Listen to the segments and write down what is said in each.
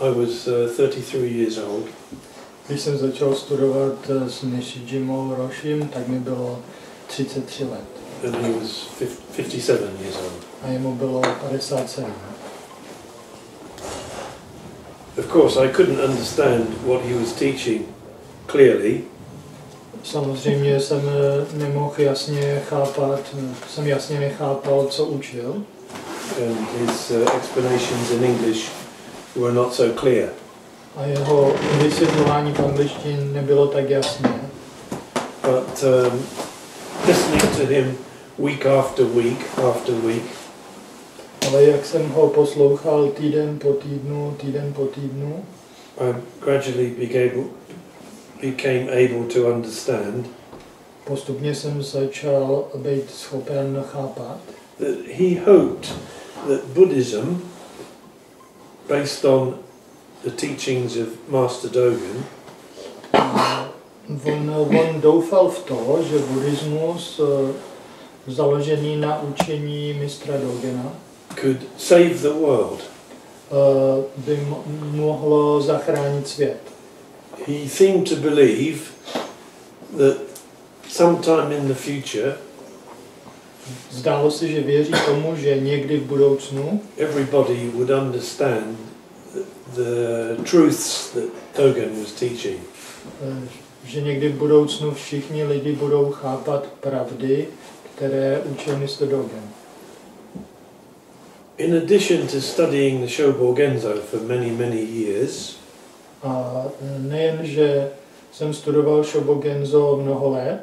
I was uh, 33 years old. Když jsem začal studovat eh, s Nishijimou Roshim, tak mi bylo 33 let and he was 57 years old. a jemu bylo 57. Of course, I couldn't understand what he was teaching clearly, Samozřejmě jsem eh, nemohl jasně chápat, eh, jsem jasně nechápal, co učil and his uh, explanations in English were not so clear. a jeho vysvětlování v angličtině nebylo tak jasné. But um, listening to him week after week after week, Ale jak jsem ho poslouchal týden po týdnu, týden po týdnu, I gradually became, became able to understand postupně jsem začal být schopen chápat, that he hoped that Buddhism, based on the teachings of Master Dogen, On, on doufal v to, že buddhismus eh, založený na učení mistra Dogena could save the world. eh, by mo- mohlo zachránit svět. He seemed to believe that sometime in the future, Zdálo se, že věří tomu, že někdy v budoucnu everybody would understand the, truths that Dogen was teaching. eh, že někdy v budoucnu všichni lidi budou chápat pravdy, které učil Mr. Dogen. In addition to studying the Shobogenzo for many, many years, A nejen, že jsem studoval Shobogenzo mnoho let,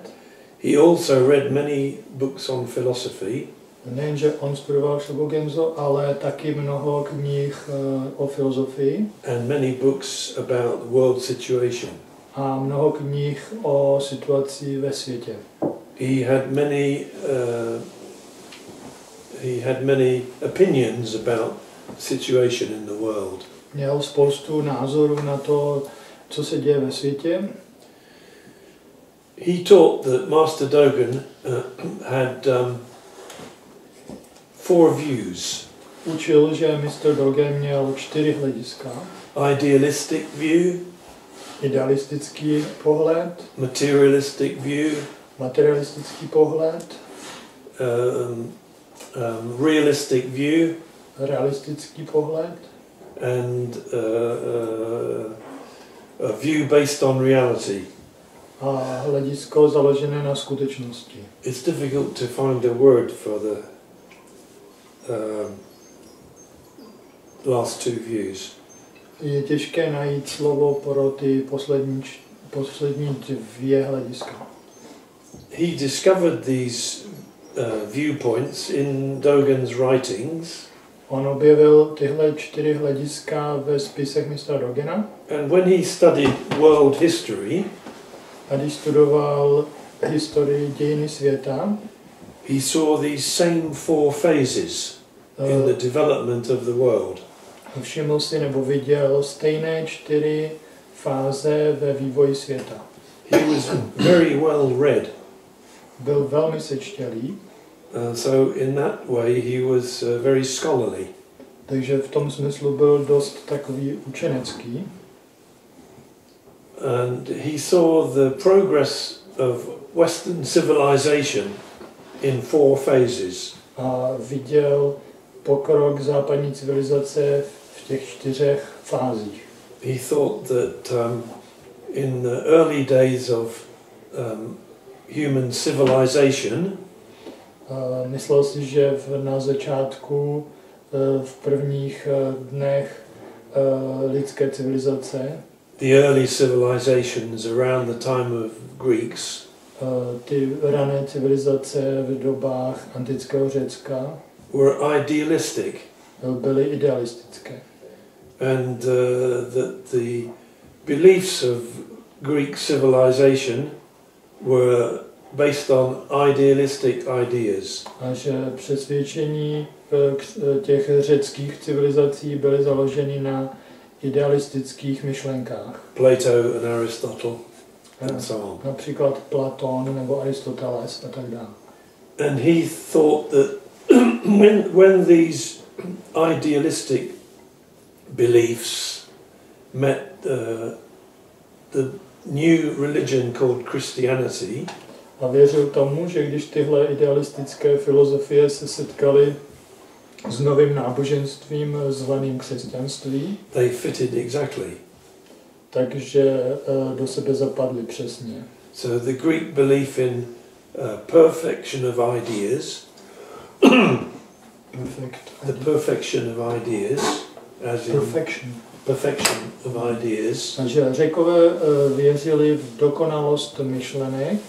he also read many books on philosophy nejen, že on studoval Shobogenzo, ale taky mnoho knih eh, o filozofii and many books about world situation. a mnoho knih o situaci ve světě. He had many uh, he had many opinions about the situation in the world. Měl spoustu názorů na to, co se děje ve světě. He taught that Master Dogen uh, had um, four views: Učil, že Mr. Dogen měl čtyři hlediska. idealistic view, Idealistický pohled, materialistic view, materialistický pohled, um, um, realistic view, realistický pohled and uh, uh, a view based on reality. A hledisko založené na skutečnosti. It's difficult to find a word for the um, last two views. Je těžké najít slovo pro ty poslední, poslední dvě hlediska. He discovered these uh, viewpoints in Dogen's writings, On objevil tyhle čtyři hlediska ve spisech mistra Dogena and when he studied world history, a když studoval historii dějiny světa, he saw these same four phases in the eh, development of the world. všiml si nebo viděl stejné čtyři fáze ve vývoji světa. He was very well read, Byl velmi sečtělý, uh, so in that way he was uh, very scholarly. takže v tom smyslu byl dost takový učenecký. And he saw the progress of Western civilization in four phases. a viděl pokrok západní civilizace v těch čtyřech fázích. He thought that um, in the early days of um, human civilization, Myslel si, že v, na začátku, eh, v prvních eh, dnech eh, lidské civilizace, the early civilizations around the time of Greeks, eh, ty rané civilizace v dobách antického Řecka were idealistic eh, byly idealistické. and uh, that the beliefs of Greek civilization were based on idealistic ideas. A že přesvědčení eh, eh, těch řeckých civilizací byly založeny na idealistických myšlenkách. Plato and Aristotle and so on. Například Platón nebo Aristoteles a tak dále. And he thought that when, when these idealistic beliefs met uh, the new religion called Christianity, A věřil tomu, že když tyhle idealistické filozofie se setkaly s novým náboženstvím zvaným křesťanství, they fitted exactly. takže eh, do sebe zapadly přesně. So the Greek belief in uh, perfection of ideas, Perfect. the perfection of ideas, as in Perfection. perfection of ideas, Takže řekové eh, věřili v dokonalost myšlenek,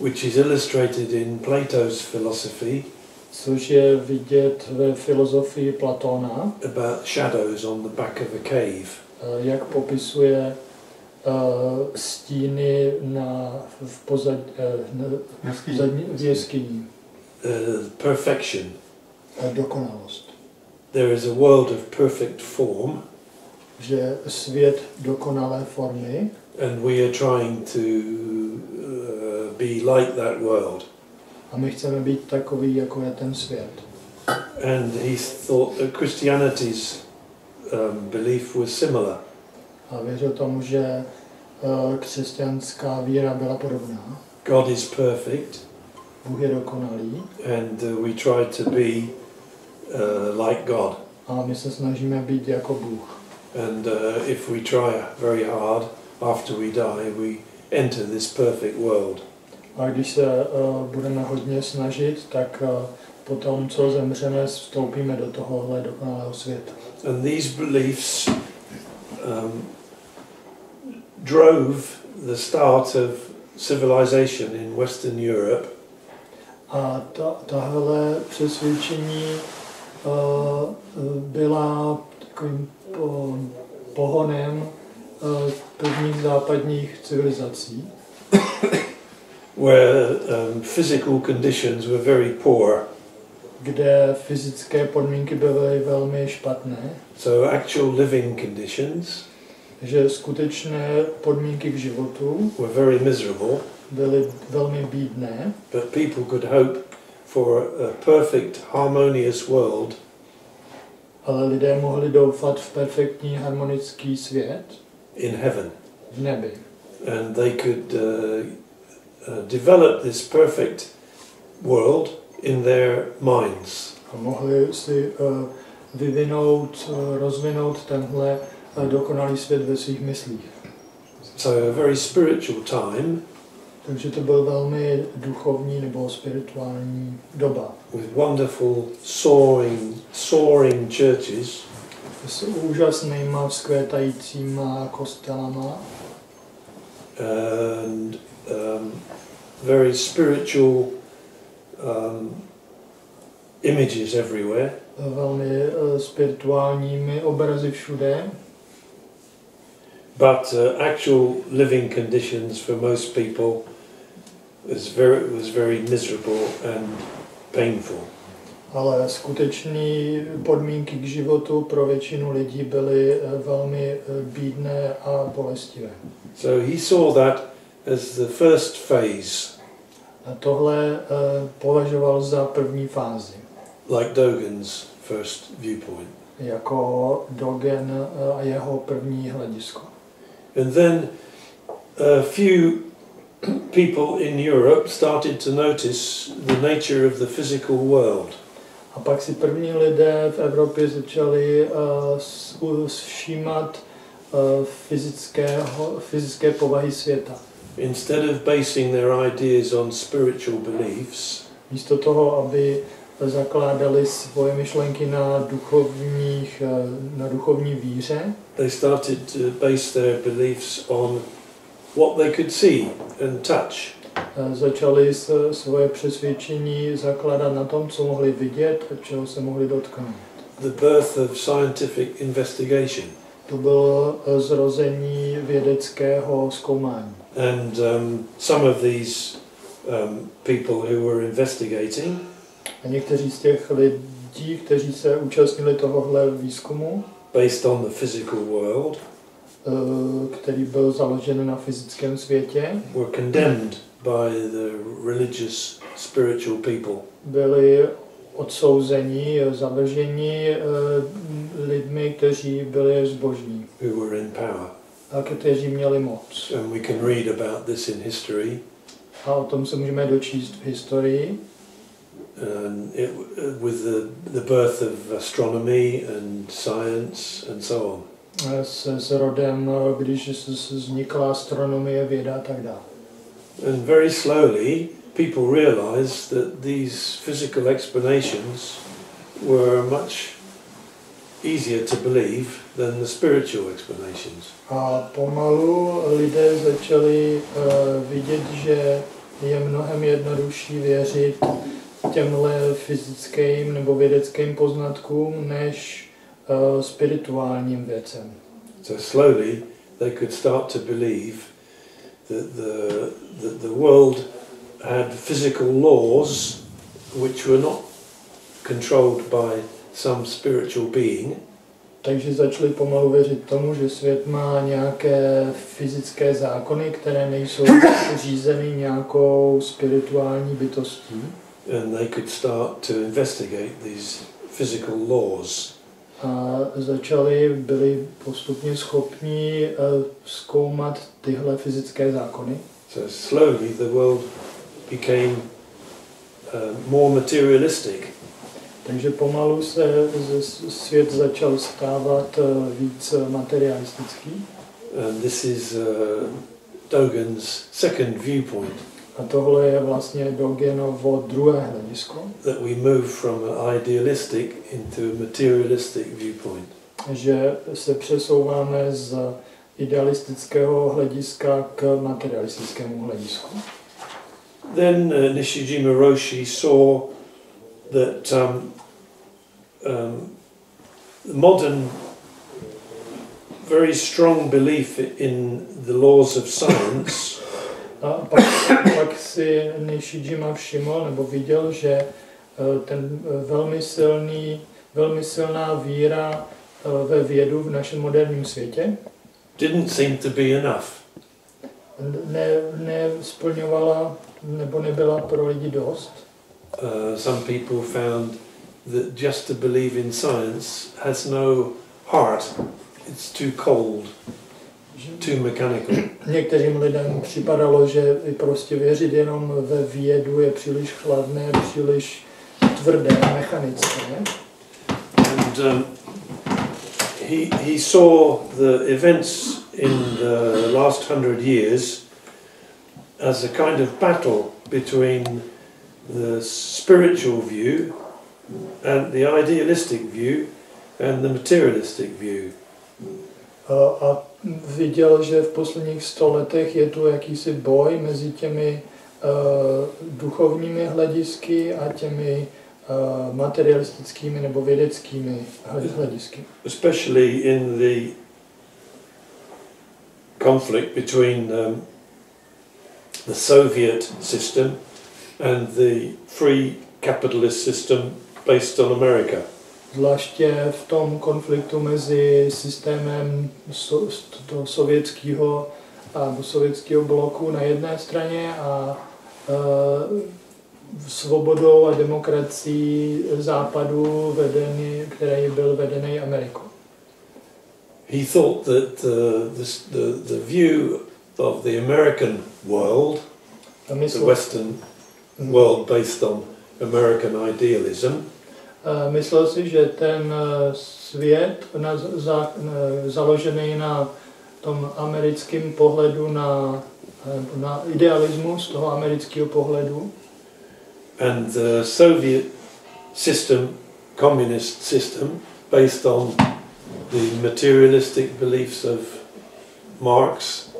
which is illustrated in Plato's philosophy což je vidět ve filozofii Platóna, about shadows on the back of a cave. eh, jak popisuje eh, stíny na, v pozadí, v zadní, v jeskyni. Uh, perfection. Eh, Dokonalost. There is a world of perfect form, Že svět dokonalé formy and we are trying to uh, be like that world. A my chceme být takový, jako je ten svět. And he thought that Christianity's um, belief was similar. A věřil tomu, že eh, křesťanská víra byla podobná. God is perfect, Bůh je dokonalý and uh, we try to be uh, like God. a my se snažíme být jako Bůh. And uh, if we try very hard after we die, we enter this perfect world. A když se uh, budeme hodně snažit, tak uh, potom, co zemřeme, vstoupíme do tohohle dokonalého světa. And these beliefs um, drove the start of civilization in Western Europe A ta, tahle přesvědčení uh, byla takovým po, pohonem uh, prvních západních civilizací, where um, physical conditions were very poor. kde fyzické podmínky byly velmi špatné, So actual living conditions že skutečné podmínky k životu were very miserable, byly velmi bídné, but people could hope for a perfect, harmonious world ale lidé mohli doufat v perfektní harmonický svět in heaven. v nebi. And they could uh, uh, develop this perfect world in their minds. A mohli si uh, vyvinout, uh, rozvinout tenhle uh, dokonalý svět ve svých myslích. So a very spiritual time Takže to byl velmi duchovní nebo spirituální doba. with wonderful soaring, soaring churches S úžasnýma, vzkvétajícíma kostelama and um, very spiritual um, images everywhere. velmi uh, spirituálními obrazy všude, But uh, actual living conditions for most people was very was very miserable and painful. ale skutečné podmínky k životu pro většinu lidí byly uh, velmi uh, bídné a bolestivé. So he saw that as the first phase, A tohle uh, považoval za první fázi, like Dogen's first viewpoint. jako Dogen uh, a jeho první hledisko. And then a few people in Europe started to notice the nature of the physical world. A pak si první lidé v Evropě začali uh, všímat uh, fyzického, fyzické povahy světa. Instead of basing their ideas on spiritual beliefs, Místo toho, aby zakládali svoje myšlenky na, duchovních, uh, na duchovní víře, they started to base their beliefs on what they could see and touch. uh, začali svoje přesvědčení zakládat na tom, co mohli vidět a čeho se mohli dotknout. The birth of scientific investigation. To bylo uh, zrození vědeckého zkoumání. And um, some of these um, people who were investigating A někteří z těch lidí, kteří se účastnili tohohle výzkumu, based on the physical world eh, který byl založen na fyzickém světě, were condemned by the religious spiritual people. byli odsouzení, zavržení eh, lidmi, kteří byli zbožní who were in power. a kteří měli moc. And we can read about this in history. A o tom se můžeme dočíst v historii. And it, with the, the birth of astronomy and science and so on. Se s rodem, když s- s- vznikla astronomie, věda a tak dále. And very slowly, people realized that these physical explanations were much easier to believe than the spiritual explanations. A pomalu lidé začali uh, vidět, že je mnohem jednodušší věřit těmhle fyzickým nebo vědeckým poznatkům, než uh, spirituálním věcem. So slowly, they could start to believe that the, that the world had physical laws which were not controlled by some spiritual being, Takže začali pomalu věřit tomu, že svět má nějaké fyzické zákony, které nejsou řízeny nějakou spirituální bytostí. and they could start to investigate these physical laws. A začali, byli postupně schopni eh, zkoumat tyhle fyzické zákony. So slowly the world became uh, more materialistic, Takže pomalu se svět začal stávat eh, víc materialistický. and this is uh, Dogen's second viewpoint A tohle je vlastně Dogenovo druhé hledisko, that we move from an idealistic into a materialistic viewpoint. že se přesouváme z idealistického hlediska k materialistickému hledisku. Then uh, Nishijima Roshi saw that um, um, the modern, very strong belief in the laws of science A pak, pak si Nishijima všiml nebo viděl, že eh, ten eh, velmi silný, velmi silná víra eh, ve vědu v našem moderním světě didn't seem to be enough. Ne, nesplňovala nebo nebyla pro lidi dost. Uh, some people found that just to believe in science has no heart. It's too cold, too mechanical. některým lidem připadalo, že i prostě věřit jenom ve vědu je příliš chladné, příliš tvrdé, mechanické. And um, he, he saw the events in the last hundred years as a kind of battle between the spiritual view and the idealistic view and the materialistic view. A, viděl, že v posledních stoletech je tu jakýsi boj mezi těmi uh, duchovními hledisky a těmi materialistickými nebo vědeckými hle- hledisky. especially in the conflict between um, the Soviet system and the free capitalist system based on America. Zvláště v tom konfliktu mezi systémem so, toho sovětského a sovětského bloku na jedné straně a uh, svobodou a demokracií západu, vedený, který byl vedený Amerikou. He thought that uh, this, the, the view of the American world, the Western world based on American idealism, eh, myslel si, že ten eh, svět na, za, eh, založený na tom americkém pohledu na, eh, na idealismus toho amerického pohledu and the Soviet system, communist system, based on the materialistic beliefs of Marx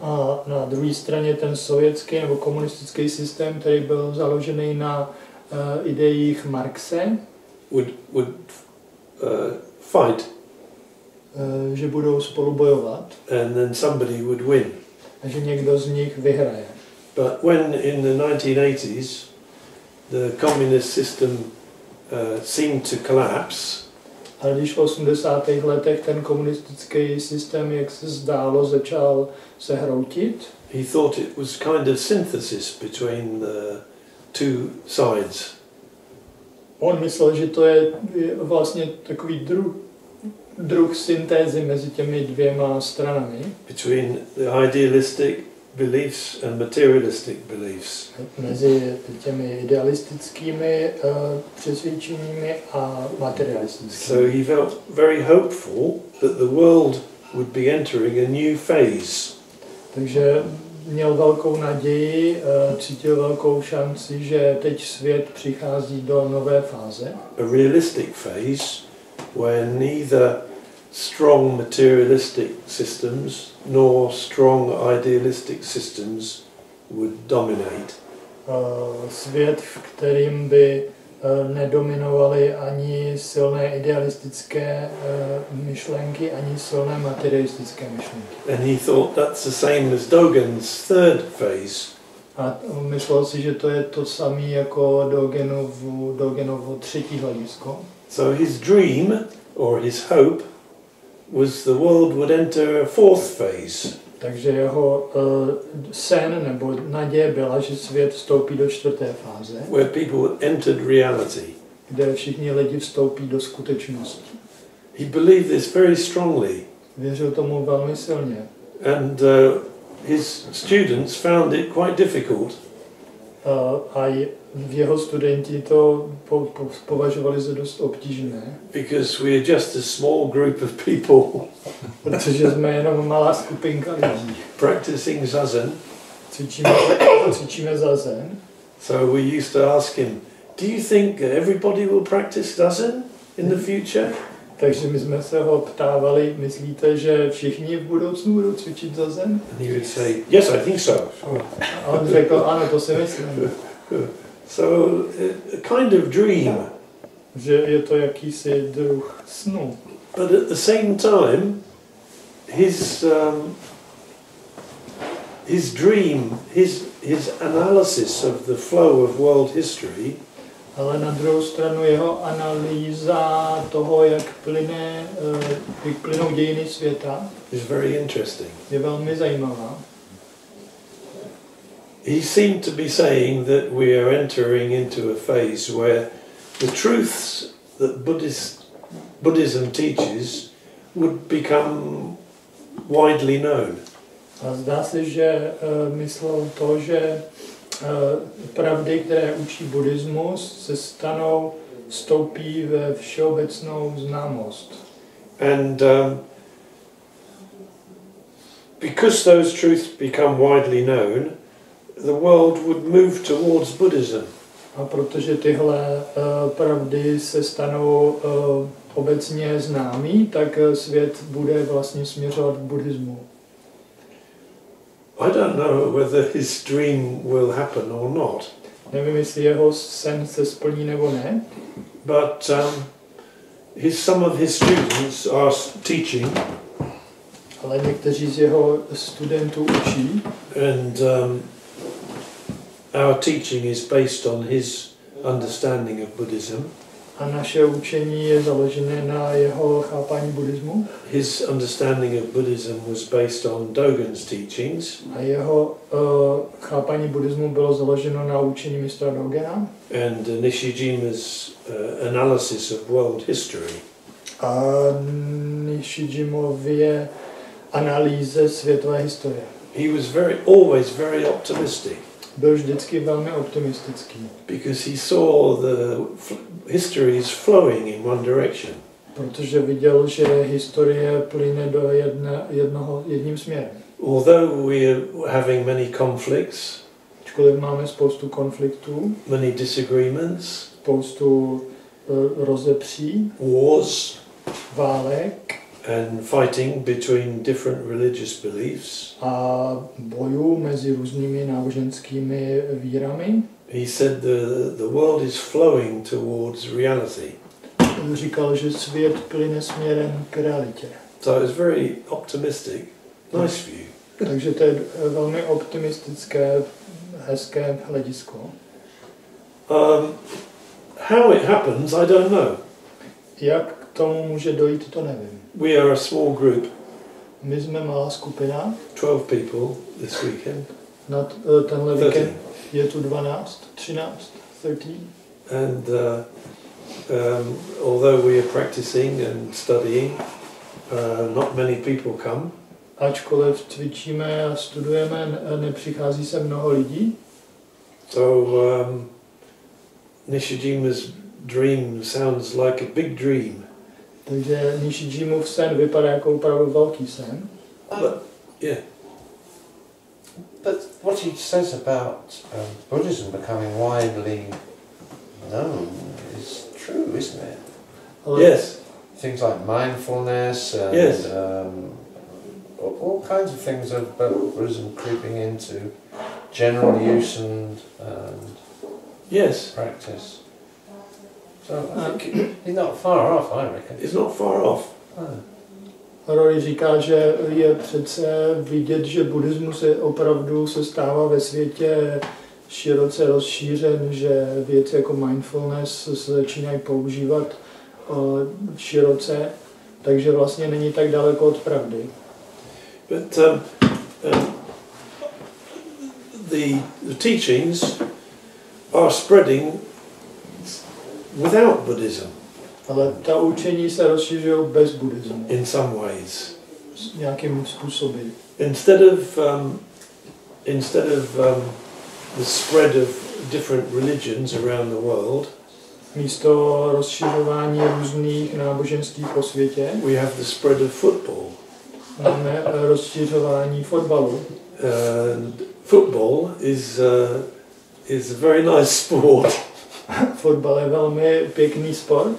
a na druhé straně ten sovětský nebo komunistický systém, který byl založený na uh, ideích Marxe, would would uh, fight, uh, že budou spolu bojovat and then somebody would win. a že někdo z nich vyhraje. But when in the 1980s the communist system uh, seemed to collapse, Ale když v 80. letech ten komunistický systém, jak se zdálo, začal se hroutit, he thought it was kind of synthesis between the two sides. On myslel, že to je je vlastně takový druh, druh syntézy mezi těmi dvěma stranami, between the idealistic beliefs and materialistic beliefs. mezi těmi idealistickými uh, přesvědčeními a materialistickými. So he felt very hopeful that the world would be entering a new phase. Takže měl velkou naději, eh, cítil velkou šanci, že teď svět přichází do nové fáze, a realistic phase where neither strong materialistic systems nor strong idealistic systems would dominate. Eh, svět, v kterým by eh, nedominovaly ani silné idealistické eh, myšlenky, ani silné materialistické myšlenky. And he thought that's the same as Dogen's third phase. A myslel si, že to je to samé jako Dogenovu, Dogenovo třetí hledisko. So his dream or his hope was the world would enter a fourth phase, Takže jeho uh, sen nebo naděje byla, že svět vstoupí do čtvrté fáze, where people entered reality. kde všichni lidi vstoupí do skutečnosti. He believed this very strongly, Věřil tomu velmi silně. and uh, his students found it quite difficult Uh, a jeho studenti to po, po, považovali za dost obtížné, because we are just a small group of people protože jsme jenom malá skupinka lidí. practicing zazen. Cvičíme, cvičíme za zen. So we used to ask him, Do you think everybody will practice zazen in the future? Takže my jsme se ho ptávali, myslíte, že všichni v budoucnu budou cvičit za zen? And he would say, Yes, I think so. A on řekl, ano, to si myslím. So, a kind of dream. Že je to jakýsi druh snu. But at the same time, his, um, his dream, his, his analysis of the flow of world history Ale na druhou stranu jeho analýza toho, jak, plyne, eh, jak plynou dějiny světa, is very interesting. je velmi zajímavá. He seemed to be saying that we are entering into a phase where the truths that Buddhist, Buddhism teaches would become widely known. A zdá se, že uh, myslel to, že uh, pravdy, které učí buddhismus, se stanou, vstoupí ve všeobecnou známost. And um, because those truths become widely known, the world would move towards Buddhism. A protože tyhle uh, pravdy se stanou uh, obecně známý, tak uh, svět bude vlastně směřovat k buddhismu. I don't know whether his dream will happen or not, Nevím, jestli jeho sen se splní nebo ne, but um, his, some of his students are teaching, ale někteří z jeho studentů učí and um, our teaching is based on his understanding of Buddhism. a naše učení je založené na jeho chápání buddhismu His understanding of Buddhism was based on Dogen's teachings, a jeho uh, chápání buddhismu bylo založeno na učení mistra Dogena and uh, Nishijima's uh, analysis of world history. a Nishijimově analýze světové historie. He was very, always very optimistic Byl vždycky velmi optimistický, because he saw the history is flowing in one direction. protože viděl, že historie plyne do jedne, jednoho, jedním směrem. Although we are having many conflicts, Ačkoliv máme spoustu konfliktů, many disagreements, spoustu uh, rozepří, wars, válek and fighting between different religious beliefs, a bojů mezi různými náboženskými vírami, he said the, the world is flowing towards reality. říkal, že svět plyne směrem k realitě. So it's very optimistic, nice view. Takže to je velmi optimistické, hezké hledisko. Um, how it happens, I don't know. Jak k tomu může dojít, to nevím. We are a small group, My jsme malá skupina, 12 people this weekend, na eh, tenhle 13. víkend je tu 12, 13, 13. and uh, um, although we are practicing and studying, uh, not many people come. Ačkoliv cvičíme a studujeme, ne- nepřichází se mnoho lidí, So um, Nishijima's dream sounds like a big dream. Takže Nishijimův sen vypadá jako opravdu velký sen. But yeah, But what he says about um, Buddhism becoming widely known is true, isn't it? Ale yes, Things like mindfulness and Yes. um, all, all kinds of things of Buddhism creeping into general use and, and yes. practice. So I think he's not far off, I reckon. It's not far off. Ah. Rory říká, že je přece vidět, že buddhismus je opravdu se stává ve světě široce rozšířen, že věci jako mindfulness se začínají používat eh, široce, takže vlastně není tak daleko od pravdy. But um, um, the, the teachings are spreading without Buddhism Ale ta učení se rozšiřují bez buddhismu, in some ways. nějakým způsoby. Instead of um, instead of um, the spread of different religions around the world, Místo rozšiřování různých náboženství po světě we have the spread of football. máme rozšiřování fotbalu. And football is uh, is a very nice sport, Fotbal je velmi pěkný sport,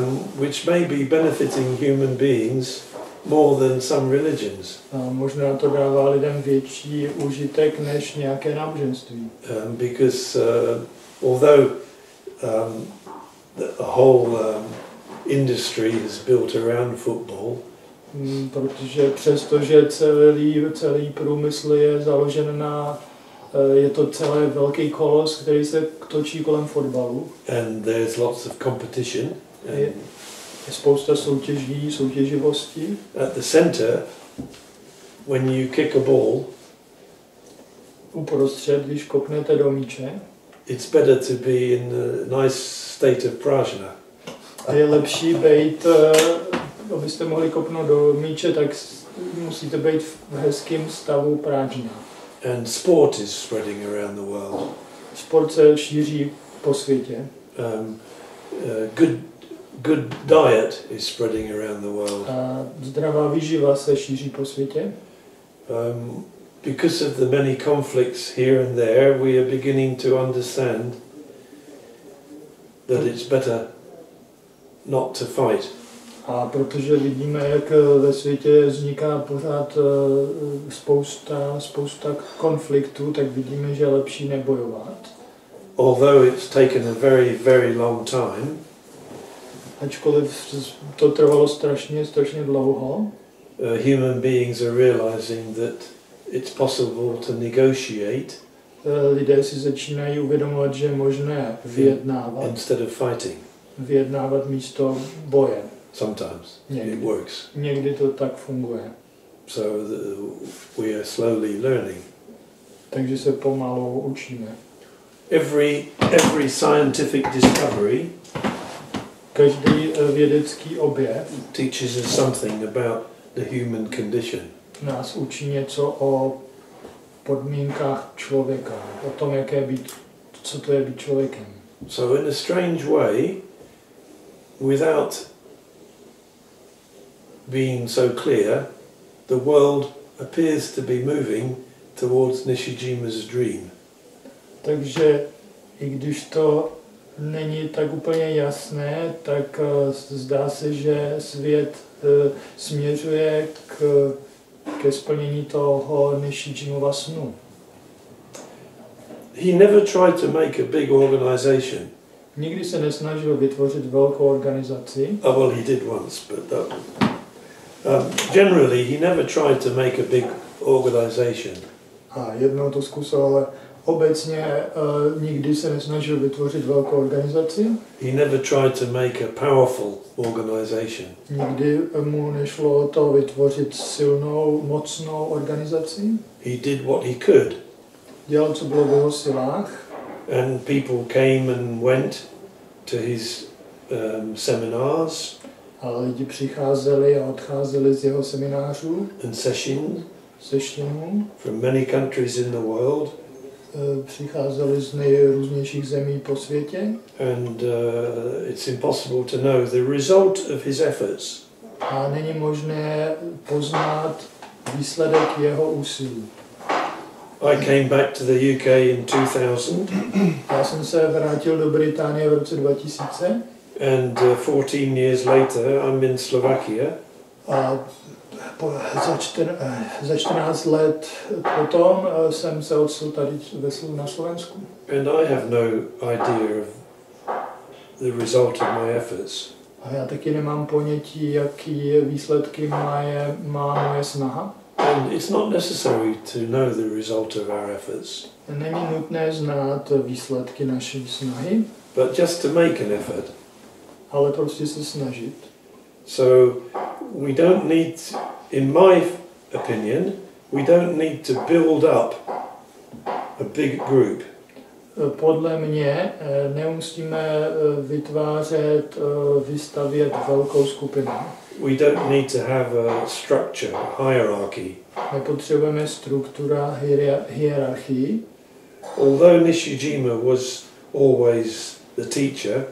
um, which may be benefiting human beings more than some religions, a možná to dává lidem větší užitek než nějaké náboženství. um, because uh, although um, the whole um, industry is built around football, Mm, Protože přestože celý, celý průmysl je založen na, je to celé velký kolos, který se točí kolem fotbalu. and there's lots of competition. And Je spousta soutěží, soutěživosti. at the centre, when you kick a ball, Uprostřed, když kopnete do míče, it's better to be in a nice state of prajna. a je lepší být, eh, abyste mohli kopnout do míče, tak musíte být v hezkém stavu prázdna. And sport is spreading around the world. Sport se šíří po světě Um, uh, good, good diet is spreading around the world. a zdravá výživa se šíří po světě. Um, because of the many conflicts here and there, we are beginning to understand that it's better not to fight. A protože vidíme, jak eh, ve světě vzniká pořád eh, spousta, spousta konfliktů, tak vidíme, že je lepší nebojovat. Although it's taken a very, very long time, Ačkoliv to trvalo strašně, strašně dlouho, uh, human beings are realizing that it's possible to negotiate eh, lidé si začínají uvědomovat, že je možné vyjednávat, instead of fighting. vyjednávat místo boje. Sometimes it Někdy, works. někdy to tak funguje. So the, we are slowly learning. Takže se pomalu učíme. Every every scientific discovery Každý eh, vědecký objev teaches us something about the human condition. nás učí něco o podmínkách člověka, o tom, jaké být, co to je být člověkem. So in a strange way, without being so clear, the world appears to be moving towards Nishijima's dream. Takže i když to není tak úplně jasné, tak eh, zdá se, že svět eh, směřuje k, ke splnění toho Nishijimova snu. He never tried to make a big organization. Nikdy se nesnažil vytvořit velkou organizaci, Oh, well, he did once, but that, um, generally he never tried to make a big organization. a jednou to zkusil, ale obecně uh, nikdy se nesnažil vytvořit velkou organizaci. He never tried to make a powerful organization. Nikdy mu nešlo o to vytvořit silnou, mocnou organizaci. He did what he could, Dělal, co bylo v jeho silách and people came and went to his um, seminars A lidi přicházeli a odcházeli z jeho seminářů, and sessions. Seštěnů, from many countries in the world, e, přicházeli z nejrůznějších zemí po světě. And uh, it's impossible to know the result of his efforts. a není možné poznat výsledek jeho úsilí. I came back to the UK in 2000, Já jsem se vrátil do Británie v roce 2000 and uh, 14 years later, I'm in Slovakia. a po, za, čter, eh, za 14 let potom eh, jsem se odsul tady ve, na Slovensku. And I have no idea of the result of my efforts. A já taky nemám ponětí, jaký výsledky má, je, má moje snaha. And it's not necessary to know the result of our efforts, Není nutné znát výsledky naší snahy, but just to make an effort. Ale prostě se snažit. So we don't need, in my opinion, we don't need to build up a big group. Podle mě eh, nemusíme eh, vytvářet, vystavět velkou skupinu. We don't need to have a structure, a hierarchy. Nepotřebujeme struktura, hierarchii. Although Nishijima was always the teacher,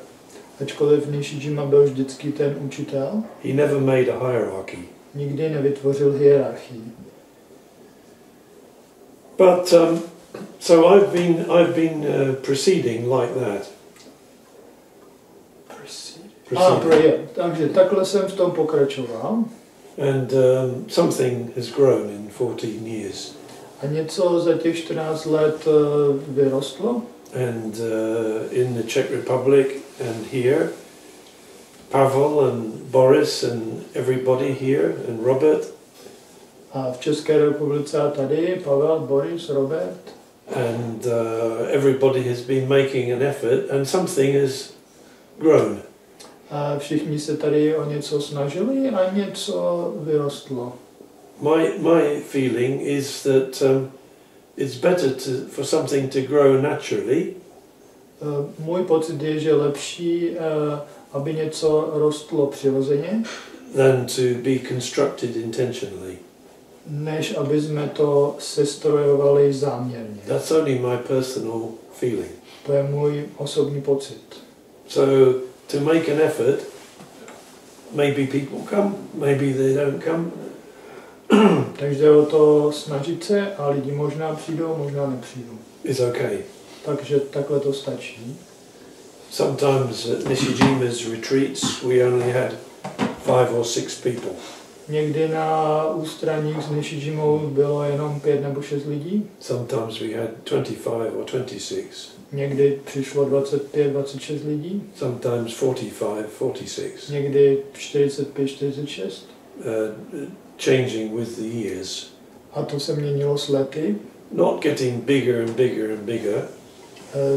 Ačkoliv Nishijima byl vždycky ten učitel, he never made a hierarchy. nikdy nevytvořil hierarchii. But um, so I've been I've been uh, proceeding like that. A, Proceeding. prayer. Takže takhle jsem v tom pokračoval. And um, something has grown in 14 years. A něco za těch 14 let eh, vyrostlo. And uh, in the Czech Republic and here, Pavel and Boris and everybody here and Robert A v České republice a tady Pavel, Boris, Robert. and uh, everybody has been making an effort and something has grown. A všichni se tady o něco snažili a něco vyrostlo. My, my feeling is that um, it's better to, for something to grow naturally Eh, Můj pocit je, že lepší, eh, aby něco rostlo přirozeně, than to be constructed intentionally. než aby jsme to sestrojovali záměrně. That's only my personal feeling. To je můj osobní pocit. So to make an effort, maybe people come, maybe they don't come. Takže jde o to snažit se a lidi možná přijdou, možná nepřijdou. It's okay. Takže takhle to stačí. Sometimes at Nishijima's retreats we only had five or six people. Někdy na ústraních s Nishijimou bylo jenom pět nebo šest lidí, Sometimes we had 25 or 26. někdy přišlo 25, 26 lidí, Sometimes 45, 46. někdy 45, 46. Uh, changing with the years. A to se měnilo s lety. Not getting bigger and bigger and bigger,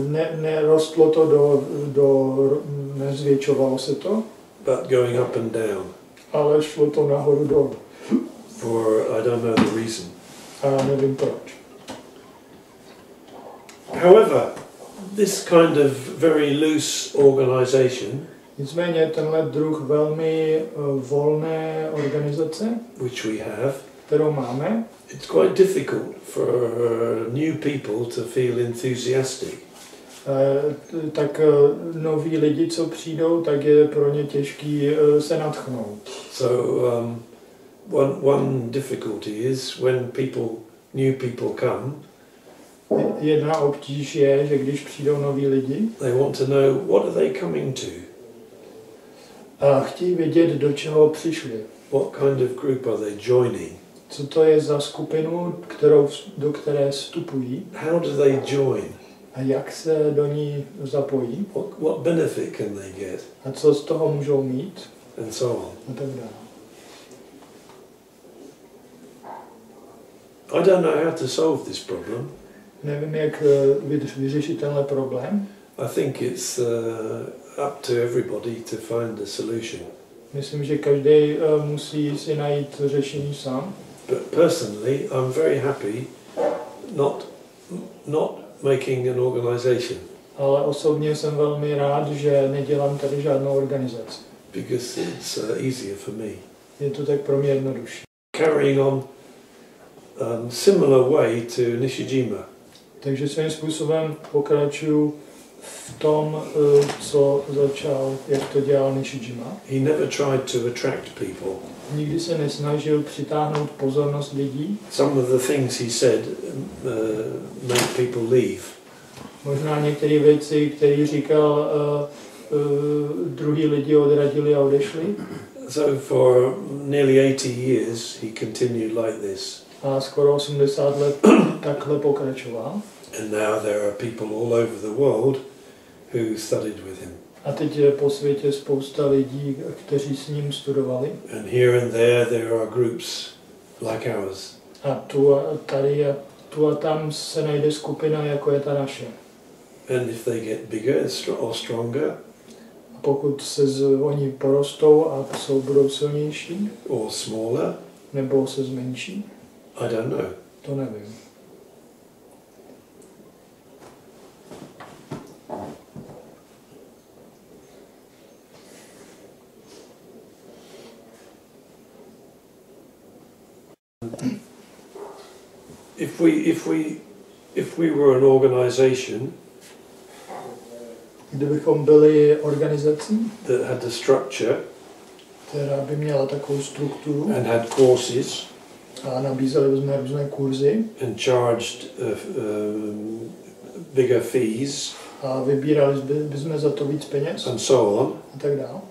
Ne, nerostlo to do, do, nezvětšovalo se to, but going up and down ale šlo to nahoru dolů. for I don't know the reason. A nevím proč. However, this kind of very loose organization, Nicméně tenhle druh velmi eh, volné organizace, which we have, kterou máme, it's quite difficult for new people to feel enthusiastic. eh, t- tak eh, noví lidi, co přijdou, tak je pro ně těžký eh, se natchnout. So um, one one difficulty is when people, new people come, Jedna obtíž je, že když přijdou noví lidi they want to know what are they coming to, a chtějí vědět, do čeho přišli. what kind of group are they joining, Co to je za skupinu, kterou, do které vstupují how do they join, a jak se do ní zapojí what, what benefit can they get, a co z toho můžou mít and so on. a tak dále. I don't know how to solve this problem. Nevím, jak eh, vy- vyřešit tenhle problém. I think it's uh, up to everybody to find a solution. Myslím, že každý eh, musí si najít řešení sám. But personally, I'm very happy not not making an organisation. ale osobně jsem velmi rád, že nedělám tady žádnou organizaci. because it's uh, easier for me. Je to tak pro mě jednodušší. Carrying on um, similar way to Nishijima. Takže svým způsobem pokračuju v tom, eh, co začal, jak to dělal Nishijima. He never tried to attract people. Nikdy se nesnažil přitáhnout pozornost lidí. Some of the things he said uh, made people leave. Možná některé věci, které říkal, uh, uh, druhý lidi odradili a odešli. So for nearly 80 years he continued like this. A skoro 80 let takhle pokračoval. And now there are people all over the world who studied with him. A teď je po světě spousta lidí, kteří s ním studovali. And here and there there are groups like ours. A tu a tady a tu a tam se najde skupina, jako je ta naše. And if they get bigger or stronger A pokud se z, oni porostou a jsou, budou silnější, or smaller, nebo se zmenší, I don't know. to nevím. If we if we if we were an organization Kdybychom byli organizací, that had the structure která by měla takovou strukturu and had courses a nabízeli bychom různé kurzy and charged uh, um, bigger fees a vybírali by, bychom za to víc peněz and so on, a tak dále,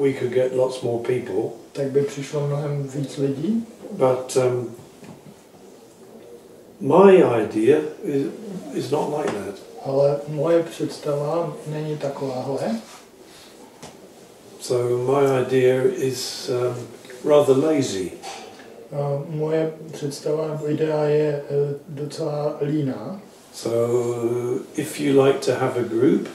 we could get lots more people. tak by přišlo mnohem víc lidí. But um, my idea is, is not like that. Ale moje představa není takováhle. So my idea is um, rather lazy. A Moje představa nebo idea je eh, docela líná. So if you like to have a group,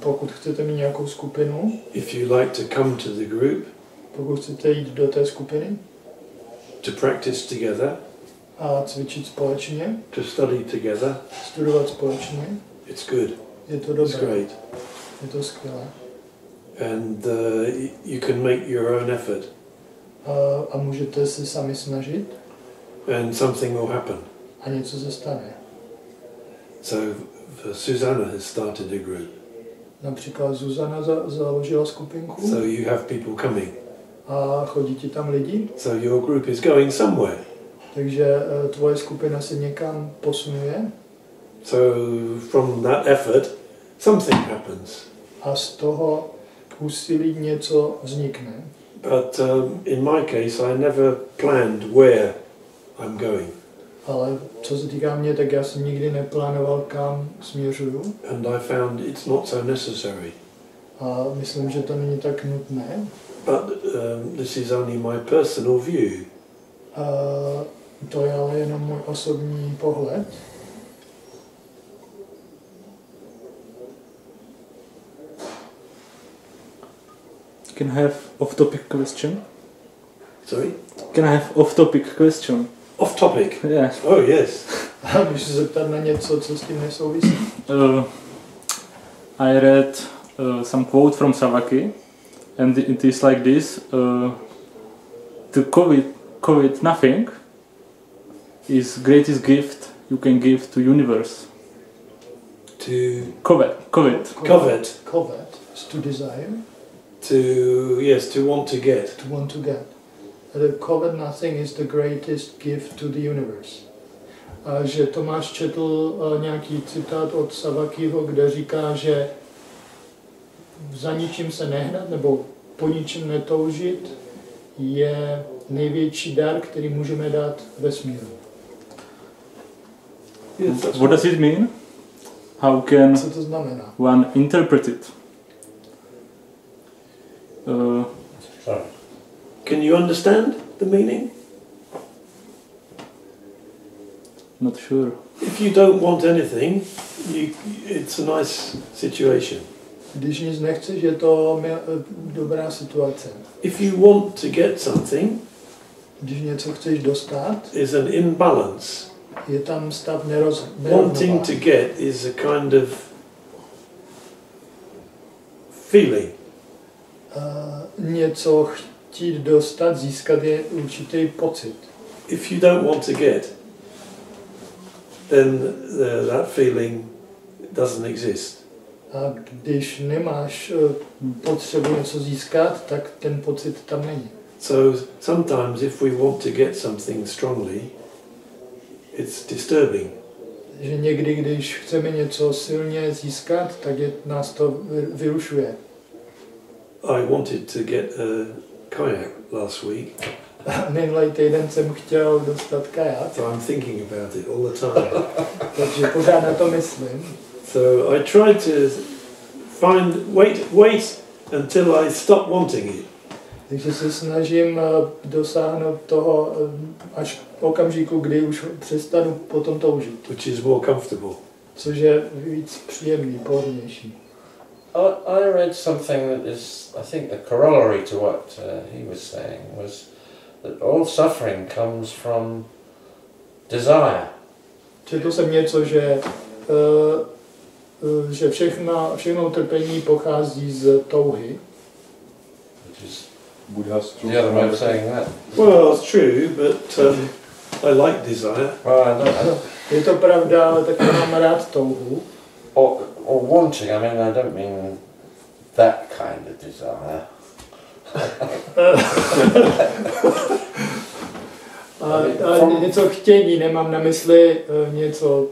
Pokud chcete mít nějakou skupinu, if you like to come to the group pokud chcete jít do té skupiny to practice together, a cvičit společně, to study together, studovat společně, it's good. je to It's dobré, great. je to skvělé. And uh, you can make your own effort A, a můžete se sami snažit and something will happen. a něco se stane. So Susanna has started a group. Například Zuzana za, založila skupinku So you have people coming. a chodí ti tam lidi, So your group is going somewhere. Takže eh, tvoje skupina se někam posunuje So from that effort, something happens. a z toho úsilí něco vznikne. But um, in my case, I never planned where I'm going. Ale co se týká mě, tak já jsem nikdy neplánoval, kam směřuju And I found it's not so necessary. a myslím, že to není tak nutné. But um, this is only my personal view. A to je ale jenom můj osobní pohled. Can I have off-topic question? Sorry? Can I have off-topic question? Off topic. Yeah. Oh, yes. A můžu se zeptat na něco, co s tím nesouvisí. Uh, I read uh, some quote from Savaki, and it is like this: uh, "The COVID, COVID, nothing is greatest gift you can give to universe. To COVID, COVID. covet. Covet is to desire, To, yes, to want to get. to want to get. The covet nothing is the greatest gift to the universe. A že Tomáš četl uh, nějaký citát od Savakiho, kde říká, že za ničím se nehnat nebo po ničem netoužit je největší dar, který můžeme dát vesmíru. Yes, that's What does it mean? How can Co to znamená? one interpret it? Uh, Can you understand the meaning? not sure. If you don't want anything, you, it's a nice situation. Když nic nechceš, je to mil- eh, dobrá situace. If you want to get something, Když něco chceš dostat, is an imbalance. Je tam stav neroz, Wanting to get is a kind of feeling. A něco chtít dostat, získat je určitý pocit. If you don't want to get, then uh, that feeling doesn't exist. A když nemáš eh, potřebu něco získat, tak ten pocit tam není. So sometimes, if we want to get something strongly, it's disturbing. Že někdy, když chceme něco silně získat, tak je, nás to vy- vyrušuje. I wanted to get a kayak last week, Minulý týden jsem chtěl dostat kajak, so I'm thinking about it all the time. takže pořád na to myslím. so I tried to find wait wait until I stop wanting it. Takže se snažím eh, dosáhnout toho eh, až okamžiku, kdy už přestanu potom toužit, which is more comfortable. což je víc příjemný, pohodlnější. I, read something that is, I think, a corollary to what uh, he was saying was that all suffering comes from desire. Četl jsem něco, že, eh, eh, že všechno, všechno utrpení pochází z touhy. Which is Buddha's the other way of saying that. Well, it's true, but um, I like desire. Well, I don't, I don't, Je to pravda, ale taky mám rád touhu. or, or wanting, I mean, I don't mean that kind of desire. A, a něco chtění, nemám na mysli něco...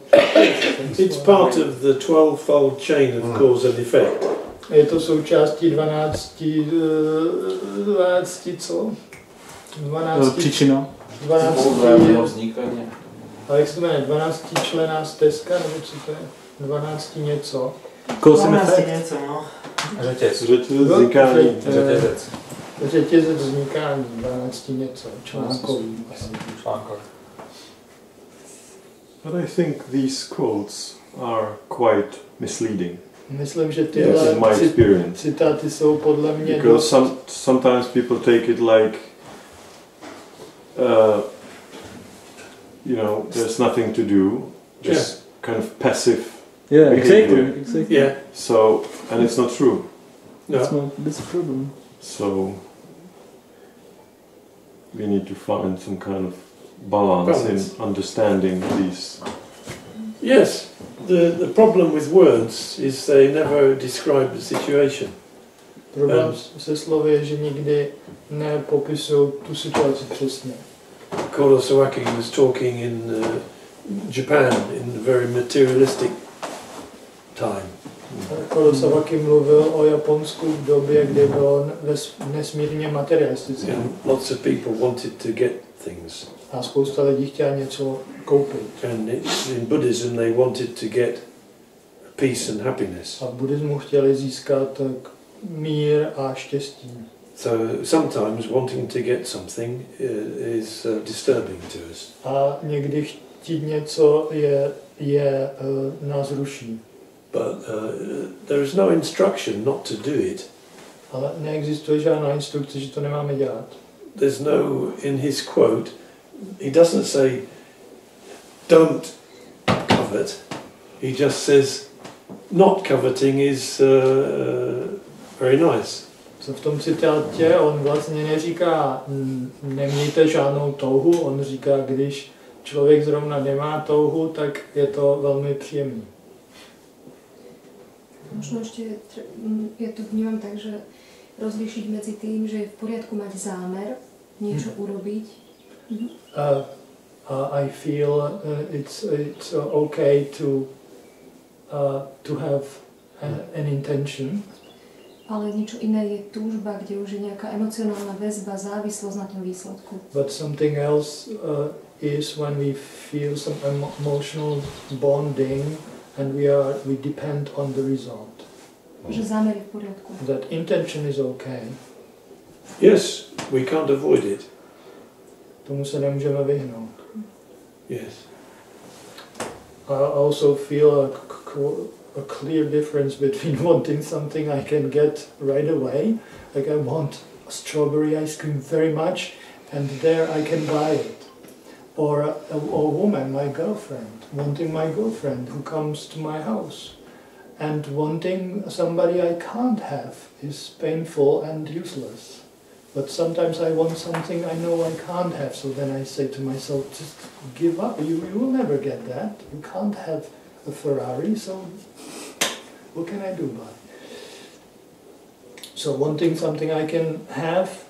It's part of the 12-fold chain of Mm. cause and effect. Je to součástí 12, eh, 12 co? Eh, 12, Příčina. 12, vznikání. a jak se to jmenuje, 12 člená stezka, nebo co to je? 12 něco. Cause and effect. něco, no. Řetěz. Řetěz vznikání. Řetězec. Řetězec vznikání, 12 něco, článkový. asi. Článkov. But I think these quotes are quite misleading, Myslím, že yes, tyhle in my cit- experience. citáty jsou podle mě Because dost, some, sometimes people take it like, uh, you know, there's nothing to do, just kind of passive. Yeah, Behavior. exactly. Exactly. Yeah, So, and it's not true. That's, no. not, that's a problem. So, we need to find some kind of balance, Balance. in understanding these. Yes, the, the problem with words is they never describe the situation. problém Um. se slovy je, že nikdy nepopisují tu situaci přesně. Koro Sawaki was talking in uh, Japan in a very materialistic time. Kurosawaki mluvil o Japonsku v době, kdy bylo nesmírně materialistické. Lots of people wanted to get things. A spousta lidí chtěla něco koupit. And in Buddhism, they wanted to get peace and happiness. A v buddhismu chtěli získat eh, mír a štěstí. So sometimes wanting to get something uh, is uh, disturbing to us. A někdy chtít něco je, je nás ruší. But uh, there is no instruction not to do it. Ale neexistuje žádná instrukce, že to nemáme dělat. There's no, in his quote, he doesn't say, don't covet. He just says, not coveting is uh, very nice. Co v tom citátě on vlastně neříká, "Mm, nemějte žádnou touhu, on říká, když člověk zrovna nemá touhu, tak je to velmi příjemný. Možno ešte tre- m, ja to vnímam tak, že rozlíšiť medzi tým, že je v poriadku mať zámer, niečo urobiť. Uh, uh, I feel uh, it's, it's uh, okay to, uh, to have a, an intention, Ale niečo iné je túžba, kde už je nejaká emocionálna väzba, závislosť na tom výsledku. but something else uh, is when we feel some emotional bonding and we, are, we depend on the result. Že zámer je v poriadku. That intention is okay, Yes, we can't avoid it. Tomu se nemůžeme vyhnout. Yes. I also feel a clear difference between wanting something I can get right away, like I want a strawberry ice cream very much, and there I can buy it. Or a, a woman, my girlfriend, wanting my girlfriend who comes to my house. and wanting somebody I can't have is painful and useless. But sometimes I want something I know I can't have, so then I say to myself, just give up. You, you will never get that. You can't have a Ferrari, so what can I do about it? So wanting something I can have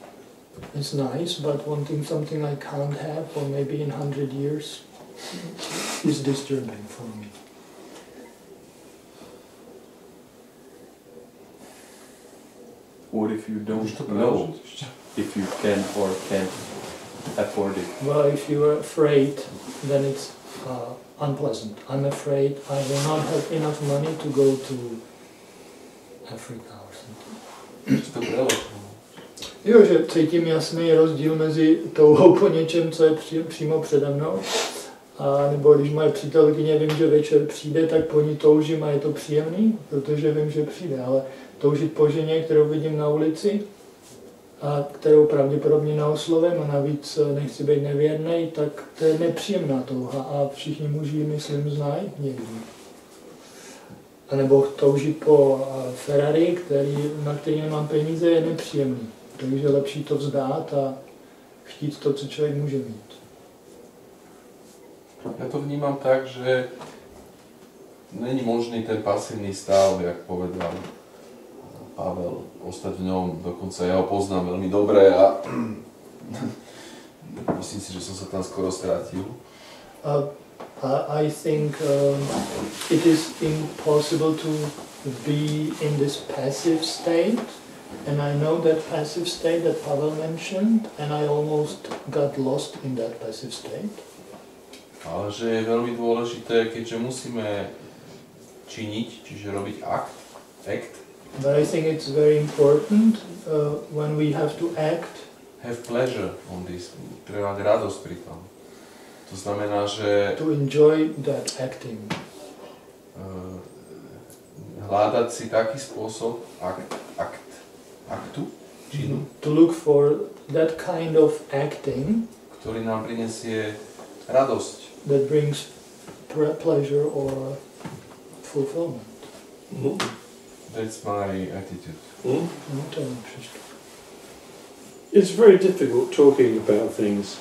is nice, but wanting something I can't have, or maybe in hundred years, is disturbing for me. What if you don't to know if you can or can't afford it? Well, if you are afraid, then it's uh, unpleasant. I'm afraid I will not have enough money to go to Africa or something. Jo, že cítím jasný rozdíl mezi touhou po něčem, co je při, přímo přede mnou. A nebo když moje přítelkyně vím, že večer přijde, tak po ní toužím a je to příjemný, protože vím, že přijde. Ale toužit po ženě, kterou vidím na ulici a kterou pravděpodobně neoslovím a navíc eh, nechci být nevěrný, tak to je nepříjemná touha a všichni muži, myslím, znají někdy. A nebo toužit po eh, Ferrari, který, na který nemám peníze, je nepříjemný. Takže je lepší to vzdát a chtít to, co člověk může mít. Ja to vnímam tak, že není možný ten pasívny stav, jak povedal Pavel, ostať v ňom, dokonca ja ho poznám veľmi dobre a myslím si, že som sa tam skoro stratil. Uh, I think um, it is impossible to be in this passive state. And I know that passive state that Pavel mentioned, and I almost got lost in that passive state. Ale že je veľmi dôležité, keďže musíme činiť, čiže robiť akt, act, But I think it's very important uh, when we have to act have pleasure on this, treba mať radosť pri tom. To znamená, že to enjoy that acting. uh, hľadať si taký spôsob akt, akt, aktu, činu, To look for that kind of acting ktorý nám prinesie radosť. that brings pleasure or fulfillment. Mm. That's my attitude. Mm. No, to je můj. It's very difficult talking about things.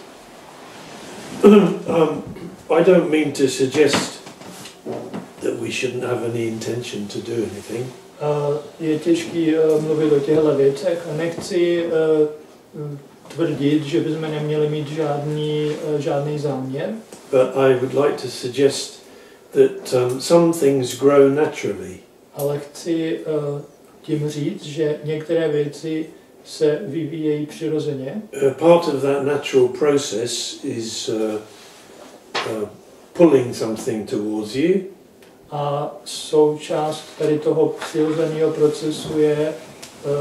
um, I don't mean to suggest that we shouldn't have any intention to do anything. A je těžký uh, mluvit o těchto věcech a nechci uh, tvrdit, že bychom neměli mít žádný, uh, žádný záměr, But I would like to suggest that um, some things grow naturally. Ale chci uh, tím říct, že některé věci se vyvíjejí přirozeně. Uh, part of that natural process is uh, uh, pulling something towards you, a součást tady toho přirozeného procesu je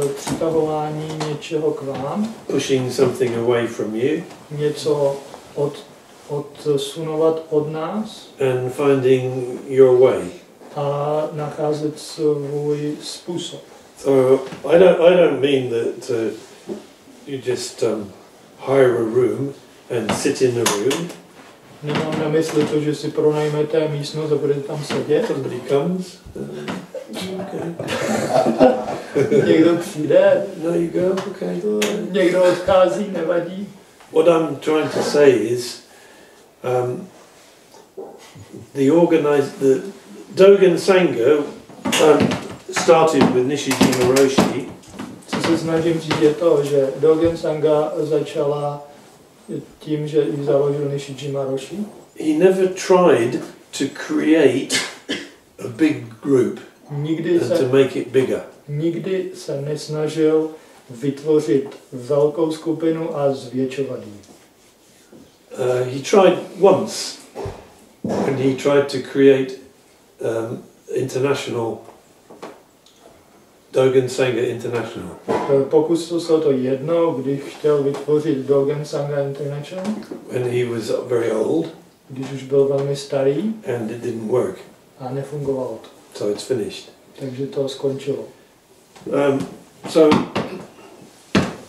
uh, přitahování něčeho k vám, pushing something away from you, něco od, odsunovat od nás. And finding your way. A nacházet svůj způsob. So I don't, I don't mean that uh, you just um, hire a room and sit in the room. Nemám na mysli to, že si pronajmete místnost a budete tam sedět. Somebody comes. Okay. Někdo přijde, No, you go. Okay. někdo odchází, nevadí. What I'm trying to say is, um, the organized the Dogen Sangha um, started with Nishijima Roshi, Co se snažím říct je to, že Dogen Sangha začala tím, že ji založil Nishijima Roshi. he never tried to create a big group Nikdy and to se, make it bigger. nikdy se nesnažil vytvořit velkou skupinu a zvětšovat ji. Uh, he tried once, and he tried to create um, international Dogen Sangha International. Pokusil se o to jednou, když chtěl vytvořit Dogen Sangha International, when he was very old, když už byl velmi starý and it didn't work, a nefungovalo to. so it's finished. Takže to skončilo. Um, so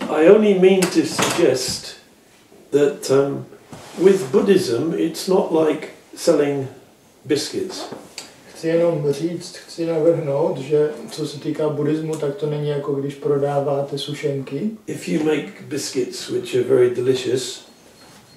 I only mean to suggest that um, with Buddhism, it's not like selling biscuits. Chci jenom říct, chci navrhnout, že co se týká buddhismu, tak to není jako když prodáváte sušenky. If you make biscuits which are very delicious,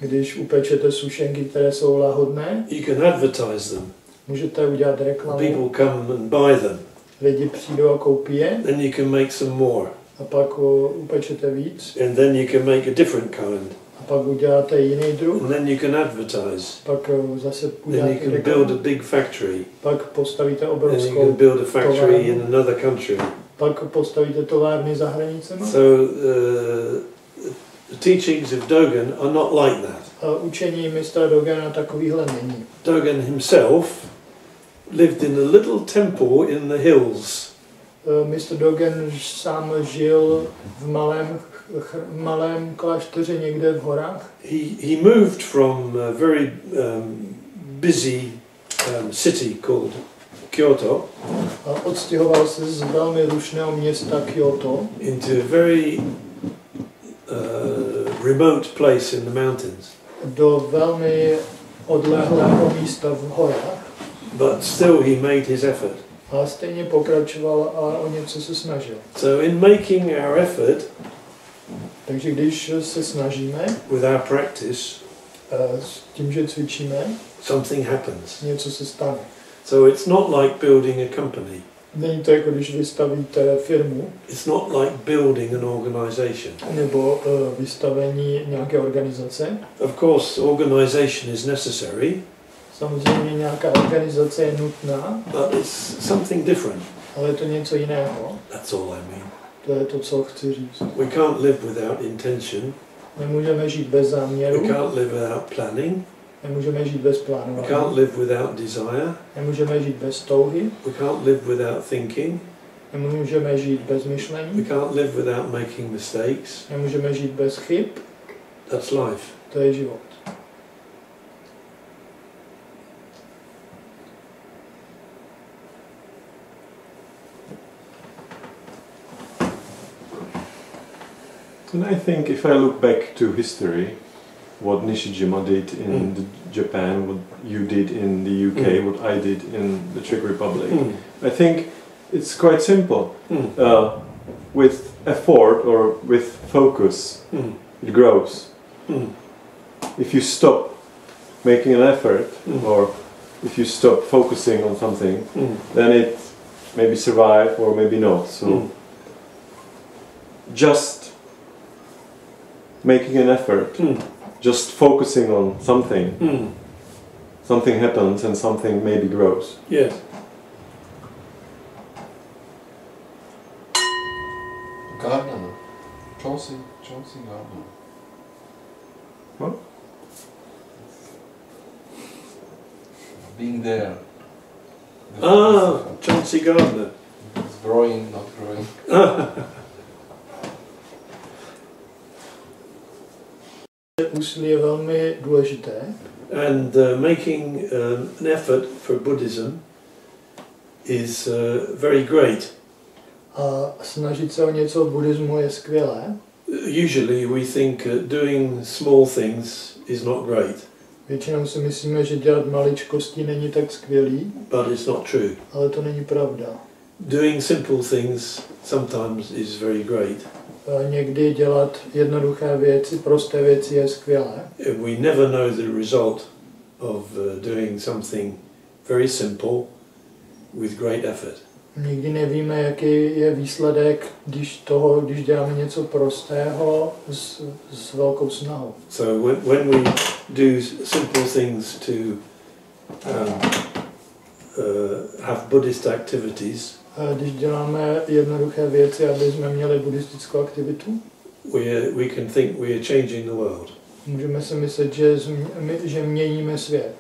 Když upečete sušenky, které jsou lahodné, you can advertise them. můžete udělat reklamu. People come and buy them. Lidi přijdou a koupí je Then you can make some more. a pak upečete víc And then you can make a different kind. A pak uděláte jiný druh, And then you can advertise. pak o, zase Then you can build a big factory. pak postavíte And you can obrovskou, build a factory in another country. pak postavíte továrny za hranicemi. So uh, the teachings of Dogen are not like that. A učení mistra Dogana takovýhle není. Dogen himself lived in a little temple in the hills. E, Mr. Dogen sám žil v malém, malém klášteře někde v horách. He, he moved from a very um, busy um, city called Kyoto A odstěhoval se z velmi rušného města Kyoto into a very uh, remote place in the mountains. do velmi odlehlého místa v horách. But still, he made his effort. A stejně pokračoval a o něco se snažil. So, in making our effort Takže když se snažíme with our practice, e, s tím, že cvičíme, something happens. něco se stane. So, it's not like building a company, Není to jako když vystavíte firmu it's not like building an organization. nebo e, vystavení nějaké organizace. Of course, organization is necessary, Samozřejmě nějaká organizace je nutná, but it's something different. ale je to něco jiného. That's all I mean. To je to, co chci říct. We can't live without intention, Nemůžeme žít bez we záměru, can't live without planning, nemůžeme žít bez we plánování, can't live without desire, nemůžeme žít bez touhy, we can't live without thinking, nemůžeme žít bez we myšlení, can't live without making mistakes. nemůžeme žít bez chyb, That's life. to je život. And I think if I look back to history, what Nishijima did in Mm. the Japan, what you did in the UK, Mm. what I did in the Czech Republic, Mm. I think it's quite simple. Mm. Uh, with effort or with focus, Mm. it grows. Mm. If you stop making an effort or if you stop focusing on something, then it maybe survive or maybe not. So just making an effort, Mm. just focusing on something, Mm. something happens and something maybe grows. Yes. Gardner. Chauncey, Chauncey Gardner. What? Being there. Ah, Chauncey Gardner. It's growing, not growing. Úsilí je velmi důležité And uh, making um, an effort for Buddhism is uh, very great. a snažit se o něco v buddhismu je skvělé. Usually, we think uh, doing small things is not great, Většinou si myslíme, že dělat maličkosti není tak skvělý, but it's not true. ale to není pravda. Doing simple things sometimes is very great. A někdy dělat jednoduché věci, prosté věci je skvělé. We never know the result of uh, doing something very simple with great effort. Nikdy nevíme, jaký je výsledek, když, toho, když děláme něco prostého s, s velkou snahou. So when, when we do simple things to um, uh, have Buddhist activities, když děláme jednoduché věci, aby jsme měli buddhistickou aktivitu, we, we can think we are changing the world. můžeme si myslet, že, že měníme svět.